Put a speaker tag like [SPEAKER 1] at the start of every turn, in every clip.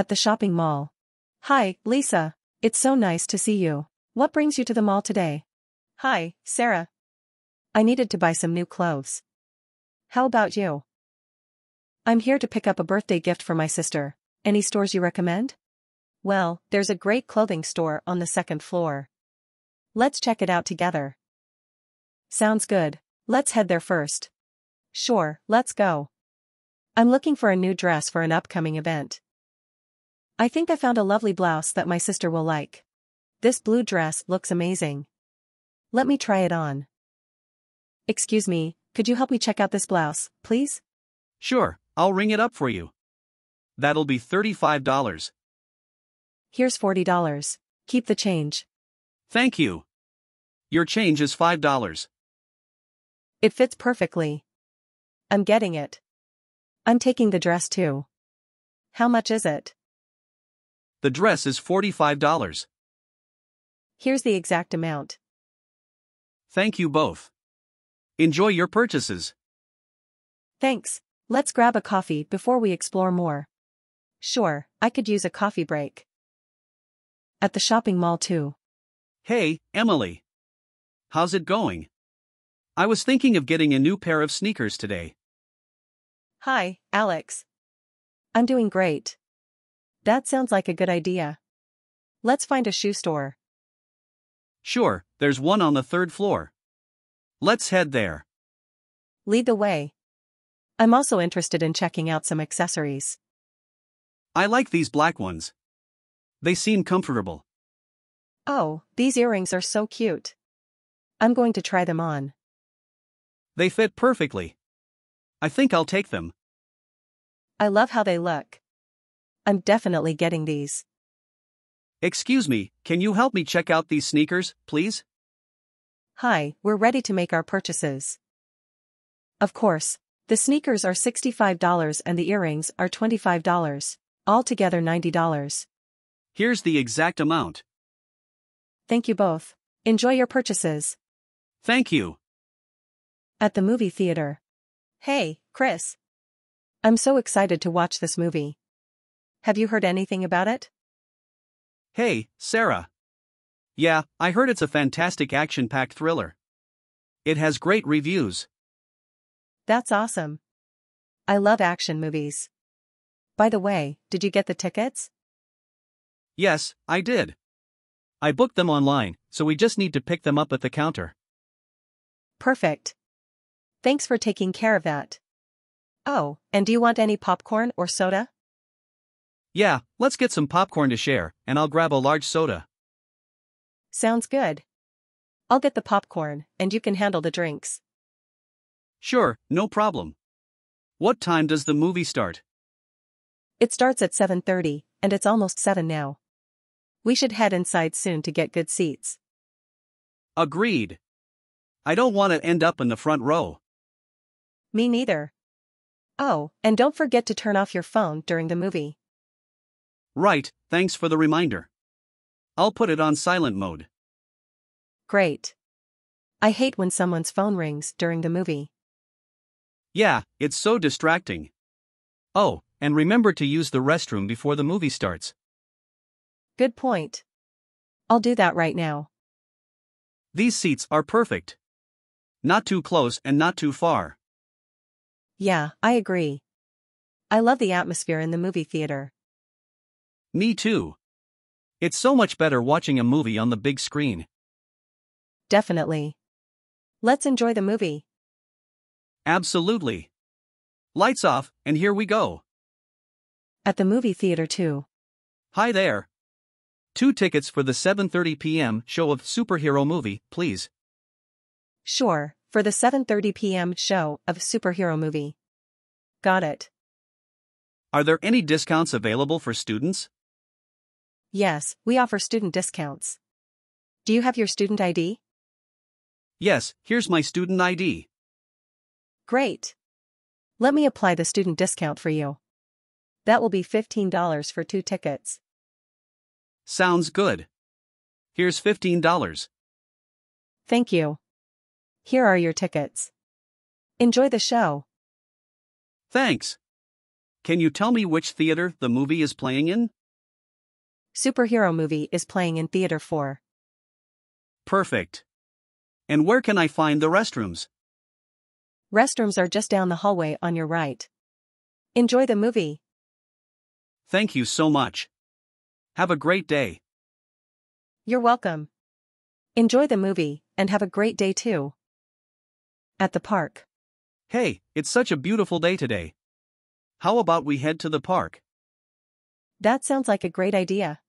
[SPEAKER 1] At the shopping mall. Hi, Lisa. It's so nice to see you. What brings you to the mall today? Hi, Sarah. I needed to buy some new clothes. How about you? I'm here to pick up a birthday gift for my sister. Any stores you recommend? Well, there's a great clothing store on the second floor. Let's check it out together. Sounds good. Let's head there first. Sure, let's go. I'm looking for a new dress for an upcoming event. I think I found a lovely blouse that my sister will like. This blue dress looks amazing. Let me try it on. Excuse me, could you help me check out this blouse, please?
[SPEAKER 2] Sure, I'll ring it up for you. That'll be $35.
[SPEAKER 1] Here's $40. Keep the change.
[SPEAKER 2] Thank you. Your change is $5.
[SPEAKER 1] It fits perfectly. I'm getting it. I'm taking the dress too. How much is it?
[SPEAKER 2] The dress is $45.
[SPEAKER 1] Here's the exact amount.
[SPEAKER 2] Thank you both. Enjoy your purchases.
[SPEAKER 1] Thanks. Let's grab a coffee before we explore more. Sure, I could use a coffee break. At the shopping mall too.
[SPEAKER 2] Hey, Emily. How's it going? I was thinking of getting a new pair of sneakers today.
[SPEAKER 1] Hi, Alex. I'm doing great. That sounds like a good idea. Let's find a shoe store.
[SPEAKER 2] Sure, there's one on the third floor. Let's head there.
[SPEAKER 1] Lead the way. I'm also interested in checking out some accessories.
[SPEAKER 2] I like these black ones. They seem comfortable.
[SPEAKER 1] Oh, these earrings are so cute. I'm going to try them on.
[SPEAKER 2] They fit perfectly. I think I'll take them.
[SPEAKER 1] I love how they look. I'm definitely getting these.
[SPEAKER 2] Excuse me, can you help me check out these sneakers, please?
[SPEAKER 1] Hi, we're ready to make our purchases. Of course, the sneakers are $65 and the earrings are $25. Altogether $90.
[SPEAKER 2] Here's the exact amount.
[SPEAKER 1] Thank you both. Enjoy your purchases.
[SPEAKER 2] Thank you.
[SPEAKER 1] At the movie theater. Hey, Chris. I'm so excited to watch this movie. Have you heard anything about it?
[SPEAKER 2] Hey, Sarah. Yeah, I heard it's a fantastic action packed thriller. It has great reviews.
[SPEAKER 1] That's awesome. I love action movies. By the way, did you get the tickets?
[SPEAKER 2] Yes, I did. I booked them online, so we just need to pick them up at the counter.
[SPEAKER 1] Perfect. Thanks for taking care of that. Oh, and do you want any popcorn or soda?
[SPEAKER 2] Yeah, let's get some popcorn to share, and I'll grab a large soda.
[SPEAKER 1] Sounds good. I'll get the popcorn, and you can handle the drinks.
[SPEAKER 2] Sure, no problem. What time does the movie start?
[SPEAKER 1] It starts at 7:30, and it's almost 7 now. We should head inside soon to get good seats.
[SPEAKER 2] Agreed. I don't want to end up in the front row.
[SPEAKER 1] Me neither. Oh, and don't forget to turn off your phone during the movie.
[SPEAKER 2] Right, thanks for the reminder. I'll put it on silent mode.
[SPEAKER 1] Great. I hate when someone's phone rings during the movie.
[SPEAKER 2] Yeah, it's so distracting. Oh, and remember to use the restroom before the movie starts.
[SPEAKER 1] Good point. I'll do that right now.
[SPEAKER 2] These seats are perfect. Not too close and not too far.
[SPEAKER 1] Yeah, I agree. I love the atmosphere in the movie theater.
[SPEAKER 2] Me too. It's so much better watching a movie on the big screen.
[SPEAKER 1] Definitely. Let's enjoy the movie.
[SPEAKER 2] Absolutely. Lights off, and here we go.
[SPEAKER 1] At the movie theater too.
[SPEAKER 2] Hi there. Two tickets for the 7:30 p.m. show of superhero movie, please.
[SPEAKER 1] Sure, for the 7:30 p.m. show of superhero movie. Got it.
[SPEAKER 2] Are there any discounts available for students?
[SPEAKER 1] Yes, we offer student discounts. Do you have your student ID?
[SPEAKER 2] Yes, here's my student ID.
[SPEAKER 1] Great. Let me apply the student discount for you. That will be $15 for two tickets.
[SPEAKER 2] Sounds good. Here's $15.
[SPEAKER 1] Thank you. Here are your tickets. Enjoy the show.
[SPEAKER 2] Thanks. Can you tell me which theater the movie is playing in?
[SPEAKER 1] Superhero movie is playing in Theater 4.
[SPEAKER 2] Perfect. And where can I find the restrooms?
[SPEAKER 1] Restrooms are just down the hallway on your right. Enjoy the movie.
[SPEAKER 2] Thank you so much. Have a great day.
[SPEAKER 1] You're welcome. Enjoy the movie, and have a great day too. At the park.
[SPEAKER 2] Hey, it's such a beautiful day today. How about we head to the park?
[SPEAKER 1] That sounds like a great idea.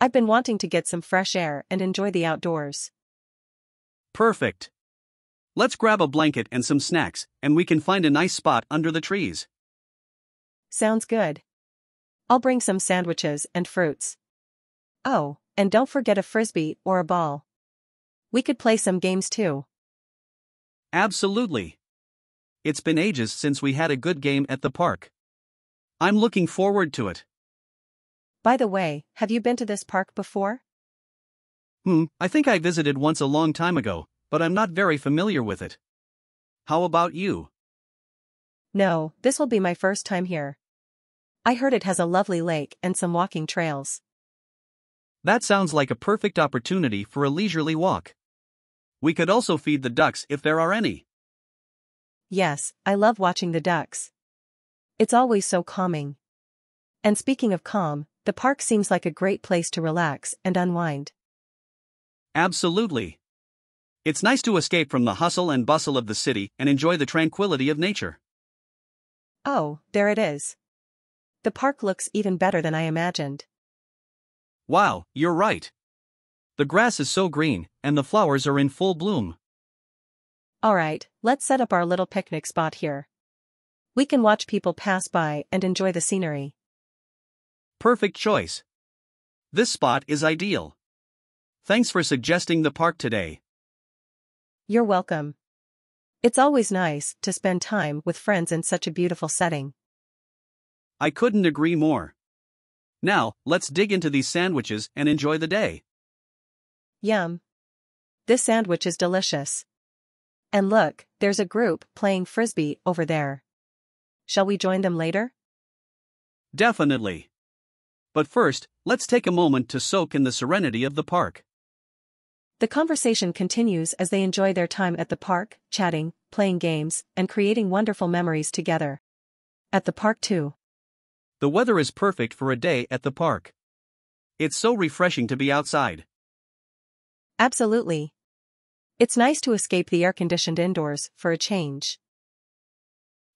[SPEAKER 1] I've been wanting to get some fresh air and enjoy the outdoors.
[SPEAKER 2] Perfect. Let's grab a blanket and some snacks, and we can find a nice spot under the trees.
[SPEAKER 1] Sounds good. I'll bring some sandwiches and fruits. Oh, and don't forget a frisbee or a ball. We could play some games too.
[SPEAKER 2] Absolutely. It's been ages since we had a good game at the park. I'm looking forward to it.
[SPEAKER 1] By the way, have you been to this park before?
[SPEAKER 2] Hmm, I think I visited once a long time ago, but I'm not very familiar with it. How about you?
[SPEAKER 1] No, this will be my first time here. I heard it has a lovely lake and some walking trails.
[SPEAKER 2] That sounds like a perfect opportunity for a leisurely walk. We could also feed the ducks if there are any.
[SPEAKER 1] Yes, I love watching the ducks. It's always so calming. And speaking of calm, the park seems like a great place to relax and unwind.
[SPEAKER 2] Absolutely. It's nice to escape from the hustle and bustle of the city and enjoy the tranquility of nature.
[SPEAKER 1] Oh, there it is. The park looks even better than I imagined.
[SPEAKER 2] Wow, you're right. The grass is so green, and the flowers are in full bloom.
[SPEAKER 1] Alright, let's set up our little picnic spot here. We can watch people pass by and enjoy the scenery.
[SPEAKER 2] Perfect choice. This spot is ideal. Thanks for suggesting the park today.
[SPEAKER 1] You're welcome. It's always nice to spend time with friends in such a beautiful setting.
[SPEAKER 2] I couldn't agree more. Now, let's dig into these sandwiches and enjoy the day.
[SPEAKER 1] Yum. This sandwich is delicious. And look, there's a group playing frisbee over there. Shall we join them later?
[SPEAKER 2] Definitely. But first, let's take a moment to soak in the serenity of the park.
[SPEAKER 1] The conversation continues as they enjoy their time at the park, chatting, playing games, and creating wonderful memories together. At the park, too.
[SPEAKER 2] The weather is perfect for a day at the park. It's so refreshing to be outside.
[SPEAKER 1] Absolutely. It's nice to escape the air conditioned indoors for a change.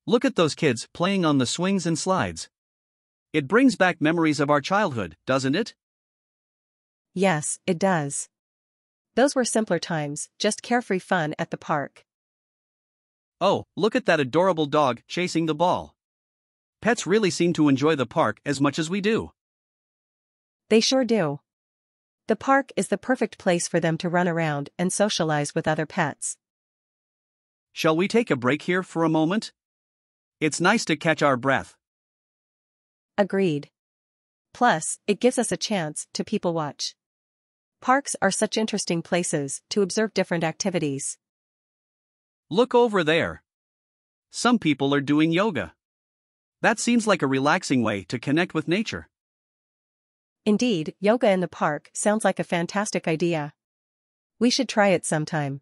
[SPEAKER 2] Look at those kids playing on the swings and slides. It brings back memories of our childhood, doesn't it?
[SPEAKER 1] Yes, it does. Those were simpler times, just carefree fun at the park.
[SPEAKER 2] Oh, look at that adorable dog chasing the ball. Pets really seem to enjoy the park as much as we do.
[SPEAKER 1] They sure do. The park is the perfect place for them to run around and socialize with other pets.
[SPEAKER 2] Shall we take a break here for a moment? It's nice to catch our breath.
[SPEAKER 1] Agreed. Plus, it gives us a chance to people watch. Parks are such interesting places to observe different activities.
[SPEAKER 2] Look over there. Some people are doing yoga. That seems like a relaxing way to connect with nature.
[SPEAKER 1] Indeed, yoga in the park sounds like a fantastic idea. We should try it sometime.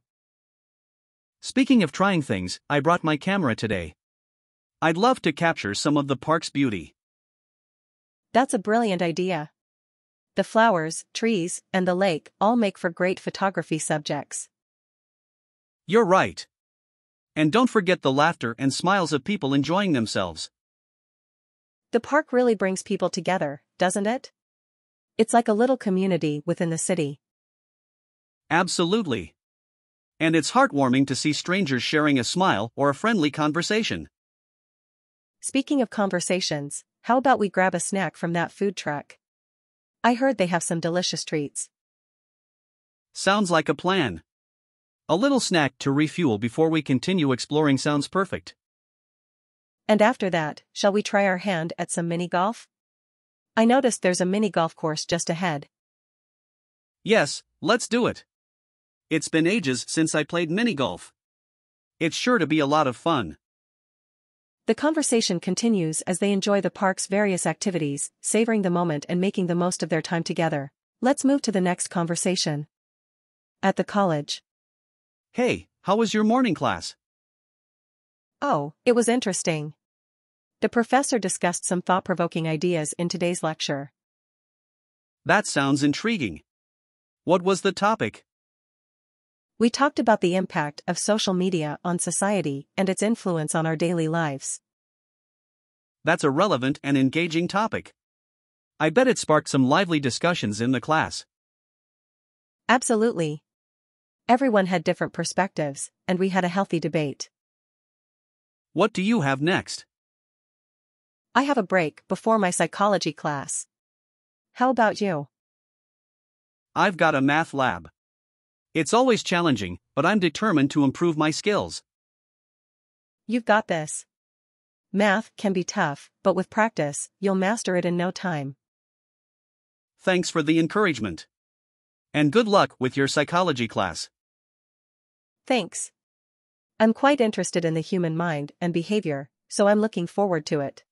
[SPEAKER 2] Speaking of trying things, I brought my camera today. I'd love to capture some of the park's beauty.
[SPEAKER 1] That's a brilliant idea. The flowers, trees, and the lake all make for great photography subjects.
[SPEAKER 2] You're right. And don't forget the laughter and smiles of people enjoying themselves.
[SPEAKER 1] The park really brings people together, doesn't it? It's like a little community within the city.
[SPEAKER 2] Absolutely. And it's heartwarming to see strangers sharing a smile or a friendly conversation.
[SPEAKER 1] Speaking of conversations, how about we grab a snack from that food truck? I heard they have some delicious treats.
[SPEAKER 2] Sounds like a plan. A little snack to refuel before we continue exploring sounds perfect.
[SPEAKER 1] And after that, shall we try our hand at some mini golf? I noticed there's a mini golf course just ahead.
[SPEAKER 2] Yes, let's do it. It's been ages since I played mini golf. It's sure to be a lot of fun.
[SPEAKER 1] The conversation continues as they enjoy the park's various activities, savoring the moment and making the most of their time together. Let's move to the next conversation. At the college.
[SPEAKER 2] Hey, how was your morning class?
[SPEAKER 1] Oh, it was interesting. The professor discussed some thought provoking ideas in today's lecture.
[SPEAKER 2] That sounds intriguing. What was the topic?
[SPEAKER 1] We talked about the impact of social media on society and its influence on our daily lives.
[SPEAKER 2] That's a relevant and engaging topic. I bet it sparked some lively discussions in the class.
[SPEAKER 1] Absolutely. Everyone had different perspectives, and we had a healthy debate.
[SPEAKER 2] What do you have next?
[SPEAKER 1] I have a break before my psychology class. How about you?
[SPEAKER 2] I've got a math lab. It's always challenging, but I'm determined to improve my skills.
[SPEAKER 1] You've got this. Math can be tough, but with practice, you'll master it in no time.
[SPEAKER 2] Thanks for the encouragement. And good luck with your psychology class.
[SPEAKER 1] Thanks. I'm quite interested in the human mind and behavior, so I'm looking forward to it.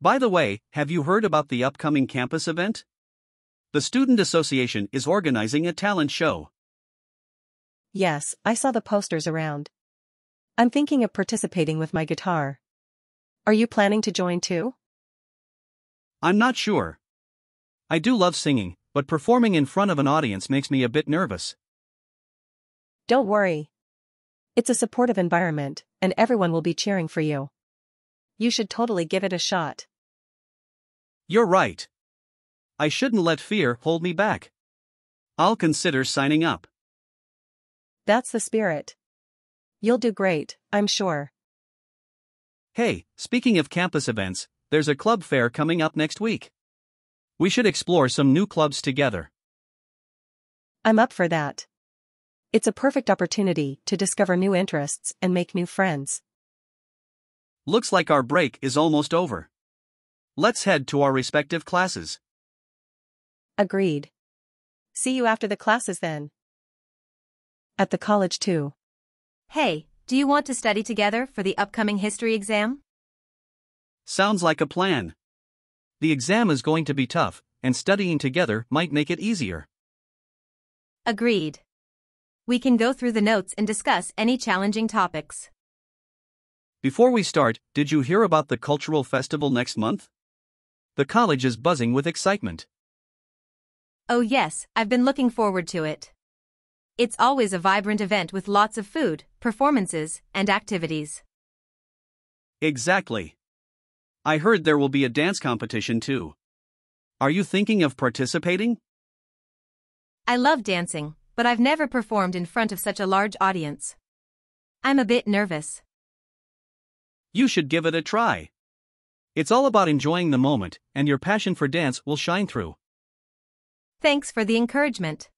[SPEAKER 2] By the way, have you heard about the upcoming campus event? The Student Association is organizing a talent show.
[SPEAKER 1] Yes, I saw the posters around. I'm thinking of participating with my guitar. Are you planning to join too?
[SPEAKER 2] I'm not sure. I do love singing, but performing in front of an audience makes me a bit nervous.
[SPEAKER 1] Don't worry. It's a supportive environment, and everyone will be cheering for you. You should totally give it a shot.
[SPEAKER 2] You're right. I shouldn't let fear hold me back. I'll consider signing up.
[SPEAKER 1] That's the spirit. You'll do great, I'm sure.
[SPEAKER 2] Hey, speaking of campus events, there's a club fair coming up next week. We should explore some new clubs together.
[SPEAKER 1] I'm up for that. It's a perfect opportunity to discover new interests and make new friends.
[SPEAKER 2] Looks like our break is almost over. Let's head to our respective classes.
[SPEAKER 1] Agreed. See you after the classes then. At the college too.
[SPEAKER 3] Hey, do you want to study together for the upcoming history exam?
[SPEAKER 2] Sounds like a plan. The exam is going to be tough, and studying together might make it easier.
[SPEAKER 3] Agreed. We can go through the notes and discuss any challenging topics.
[SPEAKER 2] Before we start, did you hear about the cultural festival next month? The college is buzzing with excitement.
[SPEAKER 3] Oh, yes, I've been looking forward to it. It's always a vibrant event with lots of food, performances, and activities.
[SPEAKER 2] Exactly. I heard there will be a dance competition too. Are you thinking of participating?
[SPEAKER 3] I love dancing, but I've never performed in front of such a large audience. I'm a bit nervous.
[SPEAKER 2] You should give it a try. It's all about enjoying the moment, and your passion for dance will shine through.
[SPEAKER 3] Thanks for the encouragement.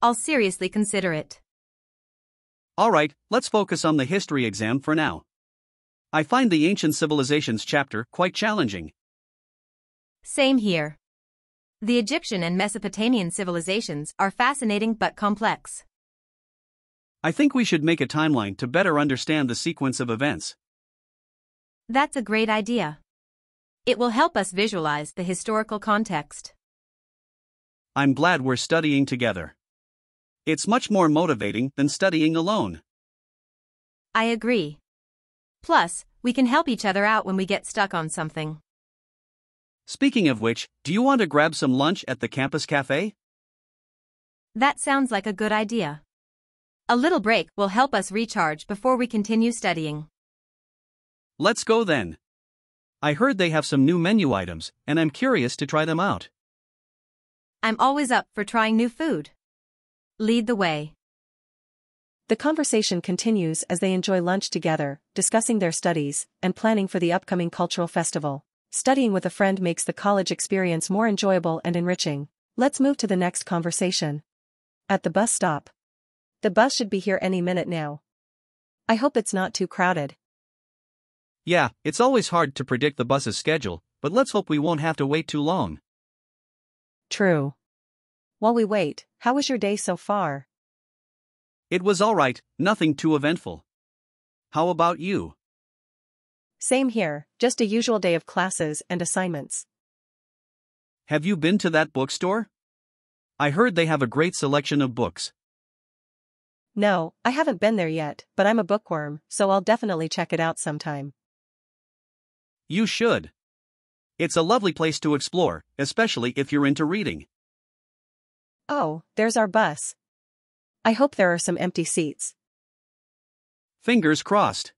[SPEAKER 3] I'll seriously consider it.
[SPEAKER 2] Alright, let's focus on the history exam for now. I find the ancient civilizations chapter quite challenging.
[SPEAKER 3] Same here. The Egyptian and Mesopotamian civilizations are fascinating but complex.
[SPEAKER 2] I think we should make a timeline to better understand the sequence of events.
[SPEAKER 3] That's a great idea. It will help us visualize the historical context.
[SPEAKER 2] I'm glad we're studying together. It's much more motivating than studying alone.
[SPEAKER 3] I agree. Plus, we can help each other out when we get stuck on something.
[SPEAKER 2] Speaking of which, do you want to grab some lunch at the campus cafe?
[SPEAKER 3] That sounds like a good idea. A little break will help us recharge before we continue studying.
[SPEAKER 2] Let's go then. I heard they have some new menu items, and I'm curious to try them out.
[SPEAKER 3] I'm always up for trying new food. Lead the way.
[SPEAKER 1] The conversation continues as they enjoy lunch together, discussing their studies, and planning for the upcoming cultural festival. Studying with a friend makes the college experience more enjoyable and enriching. Let's move to the next conversation. At the bus stop. The bus should be here any minute now. I hope it's not too crowded.
[SPEAKER 2] Yeah, it's always hard to predict the bus's schedule, but let's hope we won't have to wait too long.
[SPEAKER 1] True. While we wait, how was your day so far?
[SPEAKER 2] It was alright, nothing too eventful. How about you?
[SPEAKER 1] Same here, just a usual day of classes and assignments.
[SPEAKER 2] Have you been to that bookstore? I heard they have a great selection of books.
[SPEAKER 1] No, I haven't been there yet, but I'm a bookworm, so I'll definitely check it out sometime.
[SPEAKER 2] You should. It's a lovely place to explore, especially if you're into reading.
[SPEAKER 1] Oh, there's our bus. I hope there are some empty seats.
[SPEAKER 2] Fingers crossed.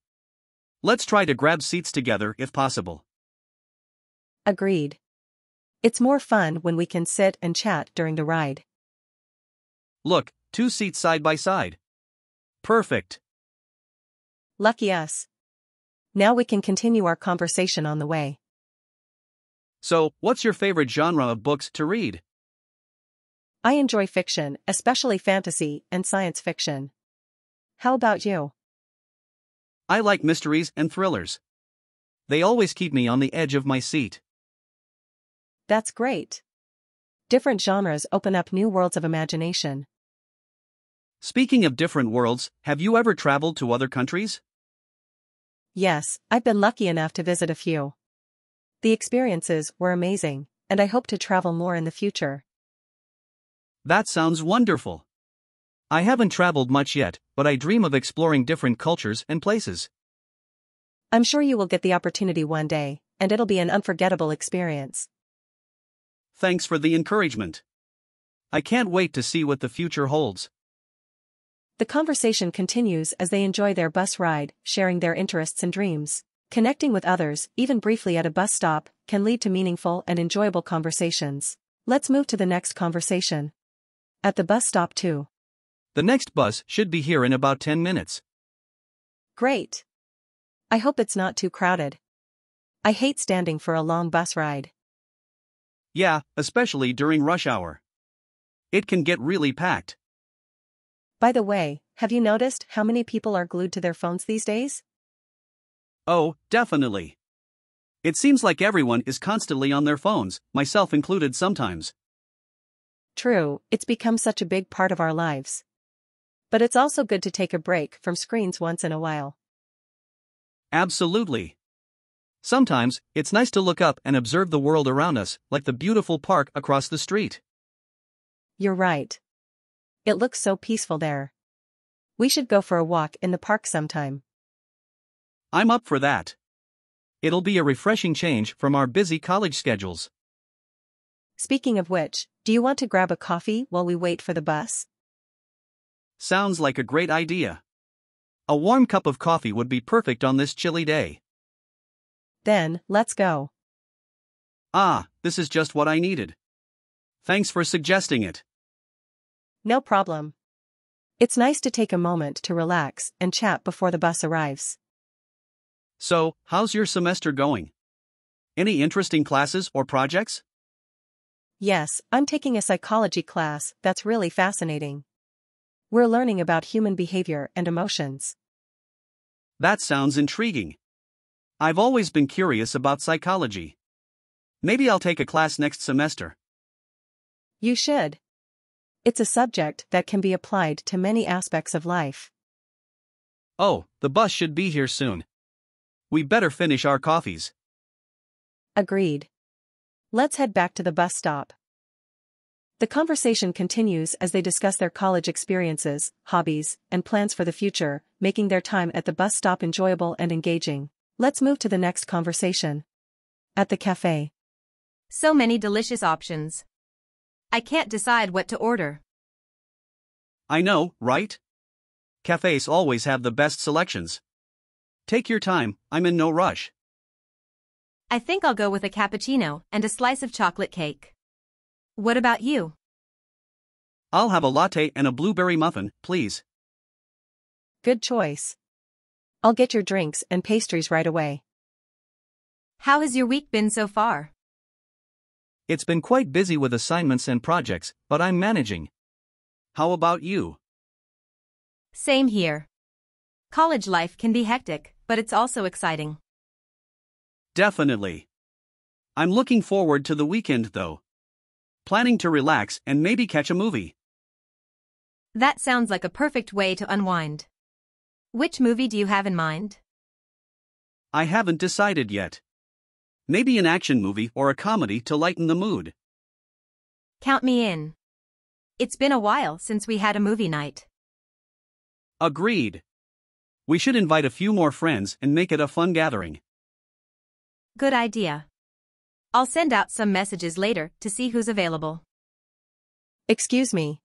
[SPEAKER 2] Let's try to grab seats together if possible.
[SPEAKER 1] Agreed. It's more fun when we can sit and chat during the ride.
[SPEAKER 2] Look, two seats side by side. Perfect.
[SPEAKER 1] Lucky us. Now we can continue our conversation on the way.
[SPEAKER 2] So, what's your favorite genre of books to read?
[SPEAKER 1] I enjoy fiction, especially fantasy and science fiction. How about you?
[SPEAKER 2] I like mysteries and thrillers. They always keep me on the edge of my seat.
[SPEAKER 1] That's great. Different genres open up new worlds of imagination.
[SPEAKER 2] Speaking of different worlds, have you ever traveled to other countries?
[SPEAKER 1] Yes, I've been lucky enough to visit a few. The experiences were amazing, and I hope to travel more in the future.
[SPEAKER 2] That sounds wonderful. I haven't traveled much yet, but I dream of exploring different cultures and places.
[SPEAKER 1] I'm sure you will get the opportunity one day, and it'll be an unforgettable experience.
[SPEAKER 2] Thanks for the encouragement. I can't wait to see what the future holds.
[SPEAKER 1] The conversation continues as they enjoy their bus ride, sharing their interests and dreams. Connecting with others, even briefly at a bus stop, can lead to meaningful and enjoyable conversations. Let's move to the next conversation. At the bus stop, too.
[SPEAKER 2] The next bus should be here in about 10 minutes.
[SPEAKER 1] Great. I hope it's not too crowded. I hate standing for a long bus ride.
[SPEAKER 2] Yeah, especially during rush hour. It can get really packed.
[SPEAKER 1] By the way, have you noticed how many people are glued to their phones these days?
[SPEAKER 2] Oh, definitely. It seems like everyone is constantly on their phones, myself included sometimes.
[SPEAKER 1] True, it's become such a big part of our lives. But it's also good to take a break from screens once in a while.
[SPEAKER 2] Absolutely. Sometimes, it's nice to look up and observe the world around us, like the beautiful park across the street.
[SPEAKER 1] You're right. It looks so peaceful there. We should go for a walk in the park sometime.
[SPEAKER 2] I'm up for that. It'll be a refreshing change from our busy college schedules.
[SPEAKER 1] Speaking of which, do you want to grab a coffee while we wait for the bus?
[SPEAKER 2] Sounds like a great idea. A warm cup of coffee would be perfect on this chilly day.
[SPEAKER 1] Then, let's go.
[SPEAKER 2] Ah, this is just what I needed. Thanks for suggesting it.
[SPEAKER 1] No problem. It's nice to take a moment to relax and chat before the bus arrives.
[SPEAKER 2] So, how's your semester going? Any interesting classes or projects?
[SPEAKER 1] Yes, I'm taking a psychology class that's really fascinating. We're learning about human behavior and emotions.
[SPEAKER 2] That sounds intriguing. I've always been curious about psychology. Maybe I'll take a class next semester.
[SPEAKER 1] You should. It's a subject that can be applied to many aspects of life.
[SPEAKER 2] Oh, the bus should be here soon. We better finish our coffees.
[SPEAKER 1] Agreed. Let's head back to the bus stop. The conversation continues as they discuss their college experiences, hobbies, and plans for the future, making their time at the bus stop enjoyable and engaging. Let's move to the next conversation. At the cafe.
[SPEAKER 3] So many delicious options. I can't decide what to order.
[SPEAKER 2] I know, right? Cafes always have the best selections. Take your time, I'm in no rush.
[SPEAKER 3] I think I'll go with a cappuccino and a slice of chocolate cake. What about you?
[SPEAKER 2] I'll have a latte and a blueberry muffin, please.
[SPEAKER 1] Good choice. I'll get your drinks and pastries right away.
[SPEAKER 3] How has your week been so far?
[SPEAKER 2] It's been quite busy with assignments and projects, but I'm managing. How about you?
[SPEAKER 3] Same here. College life can be hectic but it's also exciting.
[SPEAKER 2] Definitely. I'm looking forward to the weekend though. Planning to relax and maybe catch a movie.
[SPEAKER 3] That sounds like a perfect way to unwind. Which movie do you have in mind?
[SPEAKER 2] I haven't decided yet. Maybe an action movie or a comedy to lighten the mood.
[SPEAKER 3] Count me in. It's been a while since we had a movie night.
[SPEAKER 2] Agreed. We should invite a few more friends and make it a fun gathering.
[SPEAKER 3] Good idea. I'll send out some messages later to see who's available.
[SPEAKER 1] Excuse me.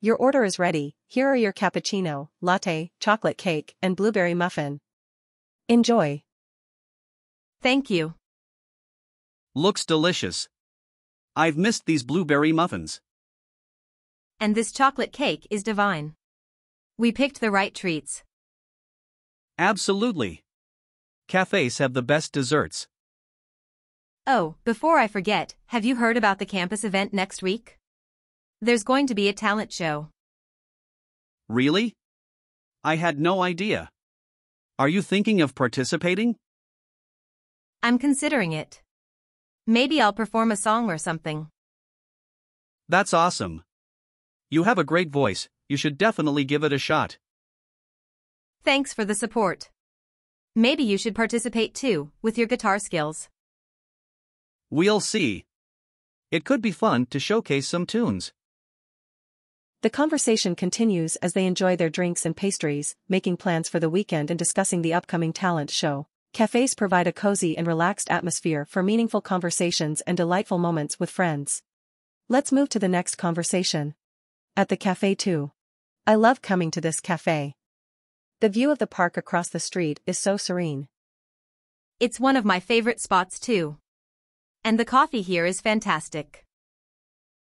[SPEAKER 1] Your order is ready. Here are your cappuccino, latte, chocolate cake, and blueberry muffin. Enjoy.
[SPEAKER 3] Thank you.
[SPEAKER 2] Looks delicious. I've missed these blueberry muffins.
[SPEAKER 3] And this chocolate cake is divine. We picked the right treats.
[SPEAKER 2] Absolutely. Cafes have the best desserts.
[SPEAKER 3] Oh, before I forget, have you heard about the campus event next week? There's going to be a talent show.
[SPEAKER 2] Really? I had no idea. Are you thinking of participating?
[SPEAKER 3] I'm considering it. Maybe I'll perform a song or something.
[SPEAKER 2] That's awesome. You have a great voice, you should definitely give it a shot.
[SPEAKER 3] Thanks for the support. Maybe you should participate too, with your guitar skills.
[SPEAKER 2] We'll see. It could be fun to showcase some tunes.
[SPEAKER 1] The conversation continues as they enjoy their drinks and pastries, making plans for the weekend and discussing the upcoming talent show. Cafes provide a cozy and relaxed atmosphere for meaningful conversations and delightful moments with friends. Let's move to the next conversation. At the cafe too. I love coming to this cafe. The view of the park across the street is so serene.
[SPEAKER 3] It's one of my favorite spots too. And the coffee here is fantastic.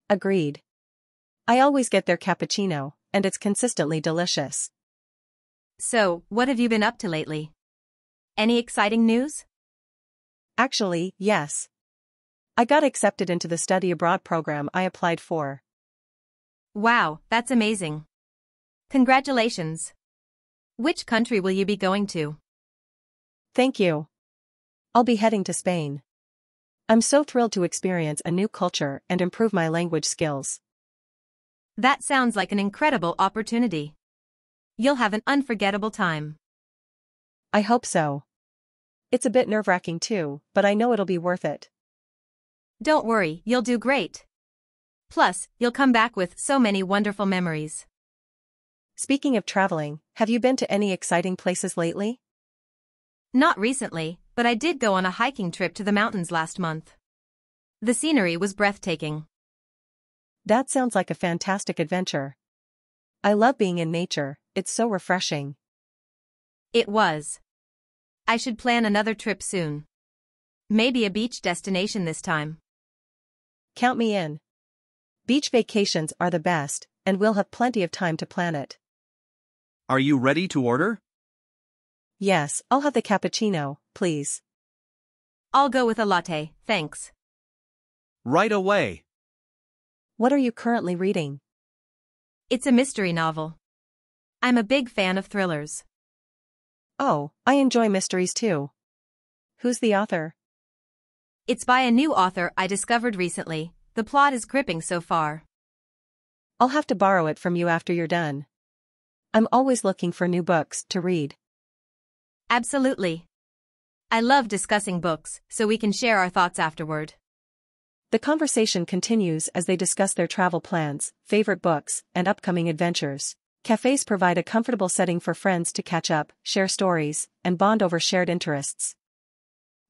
[SPEAKER 1] Agreed. I always get their cappuccino, and it's consistently delicious.
[SPEAKER 3] So, what have you been up to lately? Any exciting news?
[SPEAKER 1] Actually, yes. I got accepted into the study abroad program I applied for.
[SPEAKER 3] Wow, that's amazing. Congratulations. Which country will you be going to?
[SPEAKER 1] Thank you. I'll be heading to Spain. I'm so thrilled to experience a new culture and improve my language skills.
[SPEAKER 3] That sounds like an incredible opportunity. You'll have an unforgettable time.
[SPEAKER 1] I hope so. It's a bit nerve-wracking too, but I know it'll be worth it.
[SPEAKER 3] Don't worry, you'll do great. Plus, you'll come back with so many wonderful memories.
[SPEAKER 1] Speaking of traveling, have you been to any exciting places lately?
[SPEAKER 3] Not recently, but I did go on a hiking trip to the mountains last month. The scenery was breathtaking.
[SPEAKER 1] That sounds like a fantastic adventure. I love being in nature, it's so refreshing.
[SPEAKER 3] It was. I should plan another trip soon. Maybe a beach destination this time.
[SPEAKER 1] Count me in. Beach vacations are the best, and we'll have plenty of time to plan it.
[SPEAKER 2] Are you ready to order?
[SPEAKER 1] Yes, I'll have the cappuccino, please.
[SPEAKER 3] I'll go with a latte, thanks.
[SPEAKER 2] Right away.
[SPEAKER 1] What are you currently reading?
[SPEAKER 3] It's a mystery novel. I'm a big fan of thrillers.
[SPEAKER 1] Oh, I enjoy mysteries too. Who's the author?
[SPEAKER 3] It's by a new author I discovered recently, the plot is gripping so far.
[SPEAKER 1] I'll have to borrow it from you after you're done. I'm always looking for new books to read.
[SPEAKER 3] Absolutely. I love discussing books, so we can share our thoughts afterward.
[SPEAKER 1] The conversation continues as they discuss their travel plans, favorite books, and upcoming adventures. Cafes provide a comfortable setting for friends to catch up, share stories, and bond over shared interests.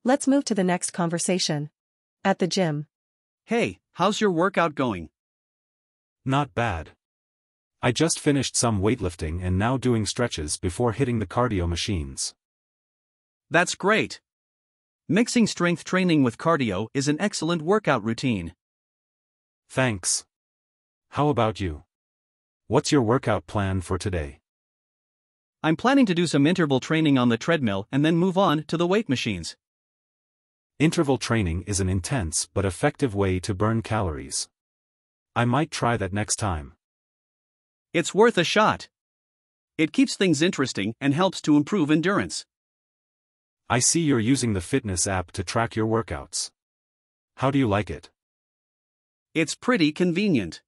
[SPEAKER 1] Let's move to the next conversation. At the gym.
[SPEAKER 2] Hey, how's your workout going?
[SPEAKER 4] Not bad. I just finished some weightlifting and now doing stretches before hitting the cardio machines.
[SPEAKER 2] That's great. Mixing strength training with cardio is an excellent workout routine.
[SPEAKER 4] Thanks. How about you? What's your workout plan for today?
[SPEAKER 2] I'm planning to do some interval training on the treadmill and then move on to the weight machines.
[SPEAKER 4] Interval training is an intense but effective way to burn calories. I might try that next time.
[SPEAKER 2] It's worth a shot. It keeps things interesting and helps to improve endurance.
[SPEAKER 4] I see you're using the fitness app to track your workouts. How do you like it?
[SPEAKER 2] It's pretty convenient.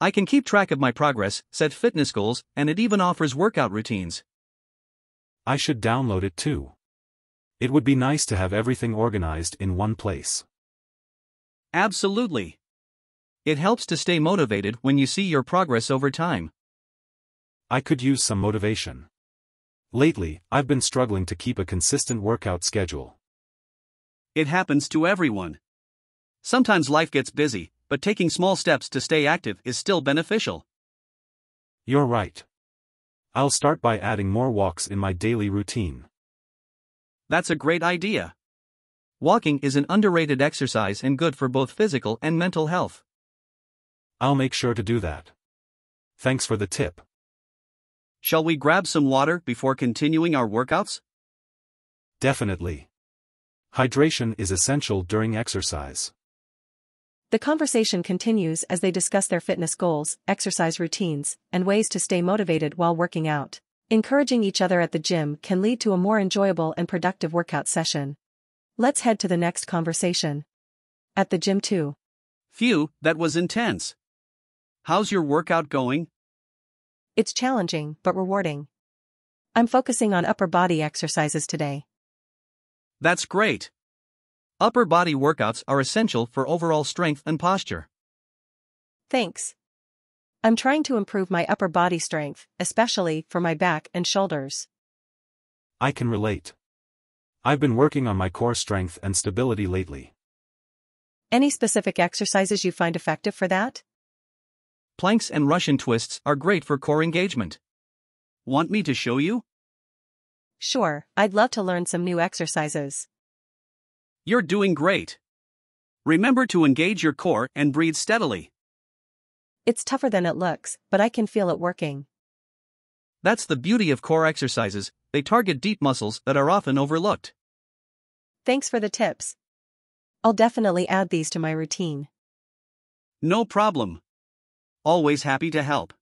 [SPEAKER 2] I can keep track of my progress, set fitness goals, and it even offers workout routines.
[SPEAKER 4] I should download it too. It would be nice to have everything organized in one place.
[SPEAKER 2] Absolutely. It helps to stay motivated when you see your progress over time.
[SPEAKER 4] I could use some motivation. Lately, I've been struggling to keep a consistent workout schedule.
[SPEAKER 2] It happens to everyone. Sometimes life gets busy, but taking small steps to stay active is still beneficial.
[SPEAKER 4] You're right. I'll start by adding more walks in my daily routine.
[SPEAKER 2] That's a great idea. Walking is an underrated exercise and good for both physical and mental health.
[SPEAKER 4] I'll make sure to do that. Thanks for the tip.
[SPEAKER 2] Shall we grab some water before continuing our workouts?
[SPEAKER 4] Definitely. Hydration is essential during exercise.
[SPEAKER 1] The conversation continues as they discuss their fitness goals, exercise routines, and ways to stay motivated while working out. Encouraging each other at the gym can lead to a more enjoyable and productive workout session. Let's head to the next conversation. At the gym, too.
[SPEAKER 2] Phew, that was intense. How's your workout going?
[SPEAKER 1] It's challenging, but rewarding. I'm focusing on upper body exercises today.
[SPEAKER 2] That's great. Upper body workouts are essential for overall strength and posture.
[SPEAKER 1] Thanks. I'm trying to improve my upper body strength, especially for my back and shoulders.
[SPEAKER 4] I can relate. I've been working on my core strength and stability lately.
[SPEAKER 1] Any specific exercises you find effective for that?
[SPEAKER 2] Planks and Russian twists are great for core engagement. Want me to show you?
[SPEAKER 1] Sure, I'd love to learn some new exercises.
[SPEAKER 2] You're doing great. Remember to engage your core and breathe steadily.
[SPEAKER 1] It's tougher than it looks, but I can feel it working.
[SPEAKER 2] That's the beauty of core exercises, they target deep muscles that are often overlooked.
[SPEAKER 1] Thanks for the tips. I'll definitely add these to my routine.
[SPEAKER 2] No problem. Always happy to help.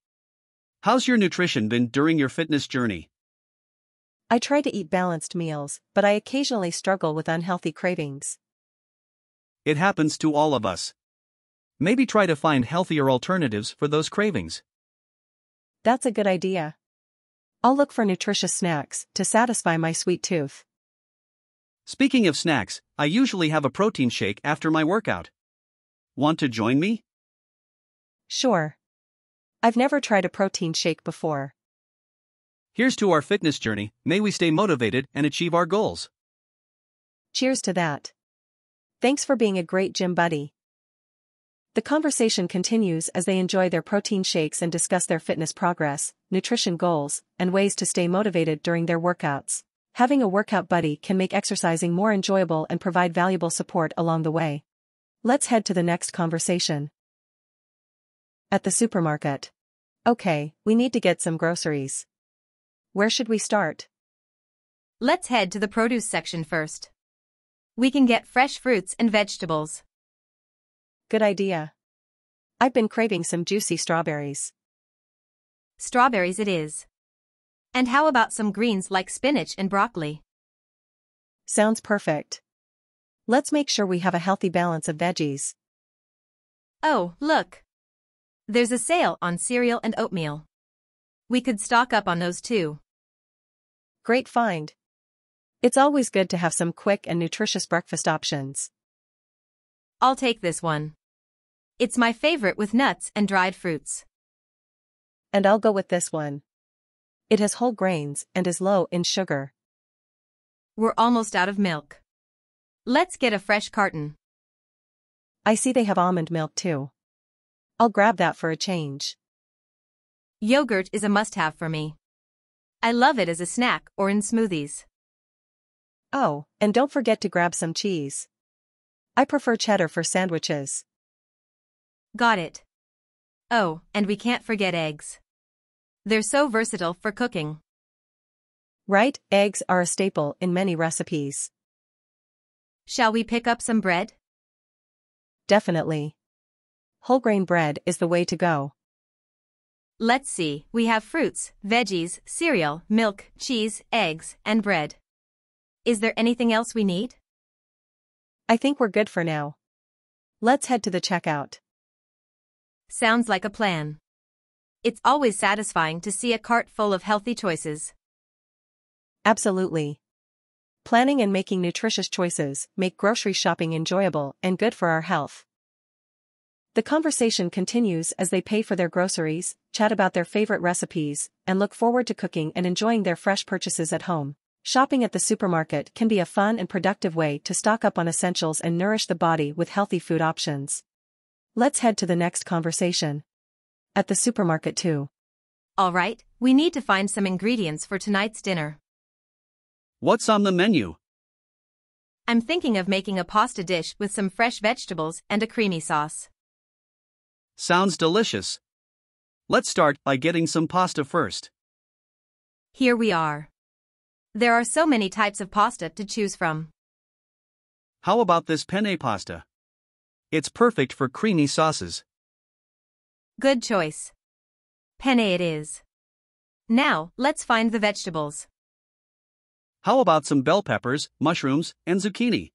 [SPEAKER 2] How's your nutrition been during your fitness journey?
[SPEAKER 1] I try to eat balanced meals, but I occasionally struggle with unhealthy cravings.
[SPEAKER 2] It happens to all of us. Maybe try to find healthier alternatives for those cravings.
[SPEAKER 1] That's a good idea. I'll look for nutritious snacks to satisfy my sweet tooth.
[SPEAKER 2] Speaking of snacks, I usually have a protein shake after my workout. Want to join me?
[SPEAKER 1] Sure. I've never tried a protein shake before.
[SPEAKER 2] Here's to our fitness journey, may we stay motivated and achieve our goals.
[SPEAKER 1] Cheers to that. Thanks for being a great gym buddy. The conversation continues as they enjoy their protein shakes and discuss their fitness progress, nutrition goals, and ways to stay motivated during their workouts. Having a workout buddy can make exercising more enjoyable and provide valuable support along the way. Let's head to the next conversation. At the supermarket. Okay, we need to get some groceries. Where should we start?
[SPEAKER 3] Let's head to the produce section first. We can get fresh fruits and vegetables.
[SPEAKER 1] Good idea. I've been craving some juicy strawberries.
[SPEAKER 3] Strawberries it is. And how about some greens like spinach and broccoli?
[SPEAKER 1] Sounds perfect. Let's make sure we have a healthy balance of veggies.
[SPEAKER 3] Oh, look. There's a sale on cereal and oatmeal. We could stock up on those too.
[SPEAKER 1] Great find. It's always good to have some quick and nutritious breakfast options.
[SPEAKER 3] I'll take this one. It's my favorite with nuts and dried fruits.
[SPEAKER 1] And I'll go with this one. It has whole grains and is low in sugar.
[SPEAKER 3] We're almost out of milk. Let's get a fresh carton.
[SPEAKER 1] I see they have almond milk too. I'll grab that for a change.
[SPEAKER 3] Yogurt is a must-have for me. I love it as a snack or in smoothies.
[SPEAKER 1] Oh, and don't forget to grab some cheese. I prefer cheddar for sandwiches.
[SPEAKER 3] Got it. Oh, and we can't forget eggs. They're so versatile for cooking.
[SPEAKER 1] Right, eggs are a staple in many recipes.
[SPEAKER 3] Shall we pick up some bread?
[SPEAKER 1] Definitely. Whole grain bread is the way to go.
[SPEAKER 3] Let's see, we have fruits, veggies, cereal, milk, cheese, eggs, and bread. Is there anything else we need?
[SPEAKER 1] I think we're good for now. Let's head to the checkout.
[SPEAKER 3] Sounds like a plan. It's always satisfying to see a cart full of healthy choices.
[SPEAKER 1] Absolutely. Planning and making nutritious choices make grocery shopping enjoyable and good for our health. The conversation continues as they pay for their groceries, chat about their favorite recipes, and look forward to cooking and enjoying their fresh purchases at home. Shopping at the supermarket can be a fun and productive way to stock up on essentials and nourish the body with healthy food options. Let's head to the next conversation. At the supermarket too.
[SPEAKER 3] All right, we need to find some ingredients for tonight's dinner.
[SPEAKER 2] What's on the menu?
[SPEAKER 3] I'm thinking of making a pasta dish with some fresh vegetables and a creamy sauce.
[SPEAKER 2] Sounds delicious. Let's start by getting some pasta first.
[SPEAKER 3] Here we are. There are so many types of pasta to choose from.
[SPEAKER 2] How about this penne pasta? It's perfect for creamy sauces.
[SPEAKER 3] Good choice. Penne it is. Now, let's find the vegetables.
[SPEAKER 2] How about some bell peppers, mushrooms, and zucchini?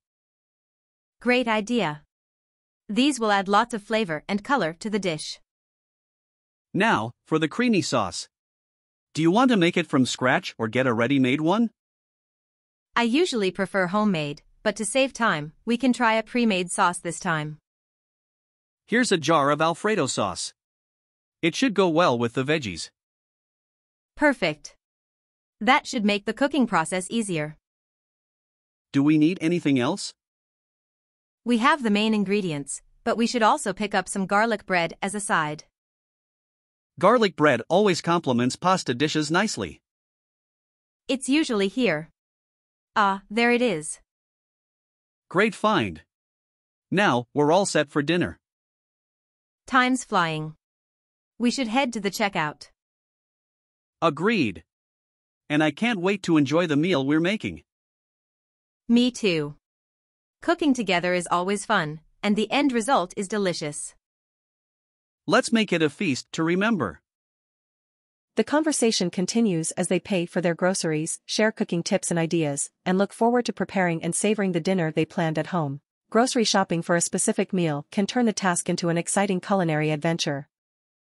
[SPEAKER 3] Great idea. These will add lots of flavor and color to the dish.
[SPEAKER 2] Now, for the creamy sauce. Do you want to make it from scratch or get a ready made one?
[SPEAKER 3] I usually prefer homemade, but to save time, we can try a pre made sauce this time.
[SPEAKER 2] Here's a jar of Alfredo sauce. It should go well with the veggies.
[SPEAKER 3] Perfect. That should make the cooking process easier.
[SPEAKER 2] Do we need anything else?
[SPEAKER 3] We have the main ingredients, but we should also pick up some garlic bread as a side.
[SPEAKER 2] Garlic bread always complements pasta dishes nicely.
[SPEAKER 3] It's usually here. Ah, there it is.
[SPEAKER 2] Great find. Now, we're all set for dinner.
[SPEAKER 3] Time's flying. We should head to the checkout.
[SPEAKER 2] Agreed. And I can't wait to enjoy the meal we're making.
[SPEAKER 3] Me too. Cooking together is always fun, and the end result is delicious.
[SPEAKER 2] Let's make it a feast to remember.
[SPEAKER 1] The conversation continues as they pay for their groceries, share cooking tips and ideas, and look forward to preparing and savoring the dinner they planned at home. Grocery shopping for a specific meal can turn the task into an exciting culinary adventure.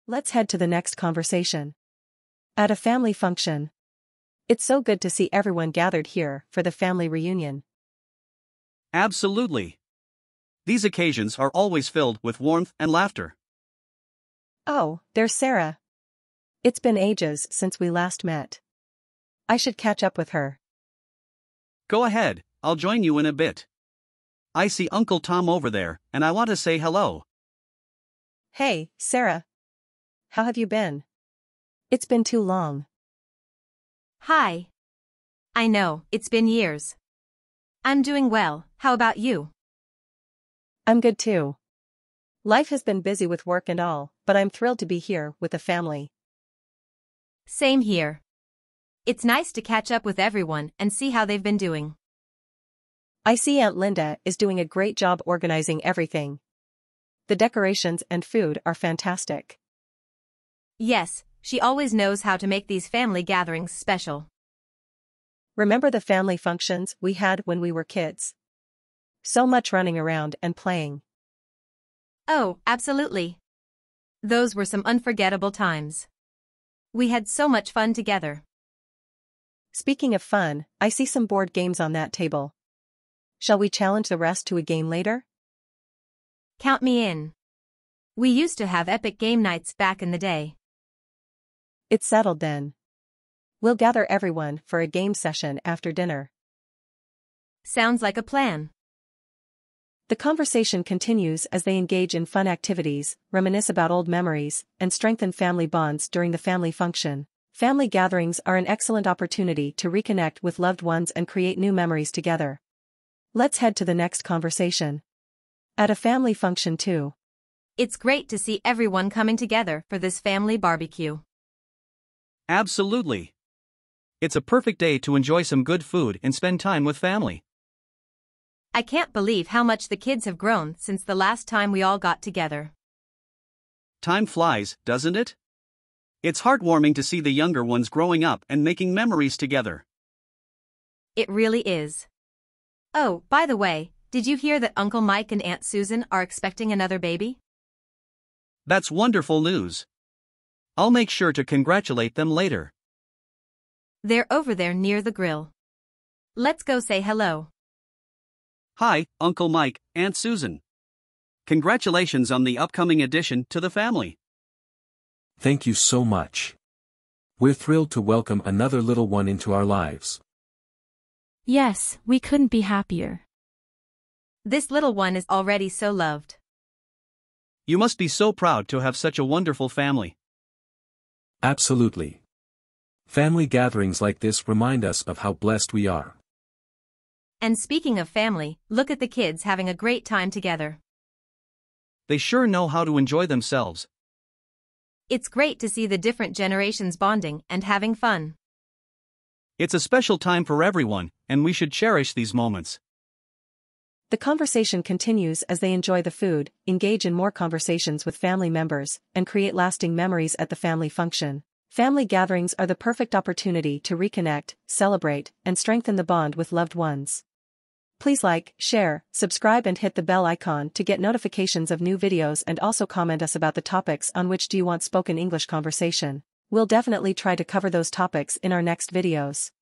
[SPEAKER 1] Let's head to the next conversation. At a family function. It's so good to see everyone gathered here for the family reunion.
[SPEAKER 2] Absolutely. These occasions are always filled with warmth and laughter.
[SPEAKER 1] Oh, there's Sarah. It's been ages since we last met. I should catch up with her.
[SPEAKER 2] Go ahead, I'll join you in a bit. I see Uncle Tom over there, and I want to say hello.
[SPEAKER 1] Hey, Sarah. How have you been? It's been too long.
[SPEAKER 3] Hi. I know, it's been years. I'm doing well, how about you?
[SPEAKER 1] I'm good too. Life has been busy with work and all, but I'm thrilled to be here with the family.
[SPEAKER 3] Same here. It's nice to catch up with everyone and see how they've been doing.
[SPEAKER 1] I see Aunt Linda is doing a great job organizing everything. The decorations and food are fantastic.
[SPEAKER 3] Yes, she always knows how to make these family gatherings special.
[SPEAKER 1] Remember the family functions we had when we were kids? So much running around and playing.
[SPEAKER 3] Oh, absolutely. Those were some unforgettable times. We had so much fun together.
[SPEAKER 1] Speaking of fun, I see some board games on that table. Shall we challenge the rest to a game later?
[SPEAKER 3] Count me in. We used to have epic game nights back in the day.
[SPEAKER 1] It's settled then. We'll gather everyone for a game session after dinner.
[SPEAKER 3] Sounds like a plan.
[SPEAKER 1] The conversation continues as they engage in fun activities, reminisce about old memories, and strengthen family bonds during the family function. Family gatherings are an excellent opportunity to reconnect with loved ones and create new memories together. Let's head to the next conversation. At a family function too.
[SPEAKER 3] It's great to see everyone coming together for this family barbecue.
[SPEAKER 2] Absolutely. It's a perfect day to enjoy some good food and spend time with family.
[SPEAKER 3] I can't believe how much the kids have grown since the last time we all got together.
[SPEAKER 2] Time flies, doesn't it? It's heartwarming to see the younger ones growing up and making memories together.
[SPEAKER 3] It really is. Oh, by the way, did you hear that Uncle Mike and Aunt Susan are expecting another baby?
[SPEAKER 2] That's wonderful news. I'll make sure to congratulate them later.
[SPEAKER 3] They're over there near the grill. Let's go say hello.
[SPEAKER 2] Hi, Uncle Mike, Aunt Susan. Congratulations on the upcoming addition to the family.
[SPEAKER 5] Thank you so much. We're thrilled to welcome another little one into our lives.
[SPEAKER 6] Yes, we couldn't be happier.
[SPEAKER 3] This little one is already so loved.
[SPEAKER 2] You must be so proud to have such a wonderful family.
[SPEAKER 5] Absolutely. Family gatherings like this remind us of how blessed we are.
[SPEAKER 3] And speaking of family, look at the kids having a great time together.
[SPEAKER 2] They sure know how to enjoy themselves.
[SPEAKER 3] It's great to see the different generations bonding and having fun.
[SPEAKER 2] It's a special time for everyone, and we should cherish these moments.
[SPEAKER 1] The conversation continues as they enjoy the food, engage in more conversations with family members, and create lasting memories at the family function. Family gatherings are the perfect opportunity to reconnect, celebrate, and strengthen the bond with loved ones. Please like, share, subscribe and hit the bell icon to get notifications of new videos and also comment us about the topics on which do you want spoken English conversation. We'll definitely try to cover those topics in our next videos.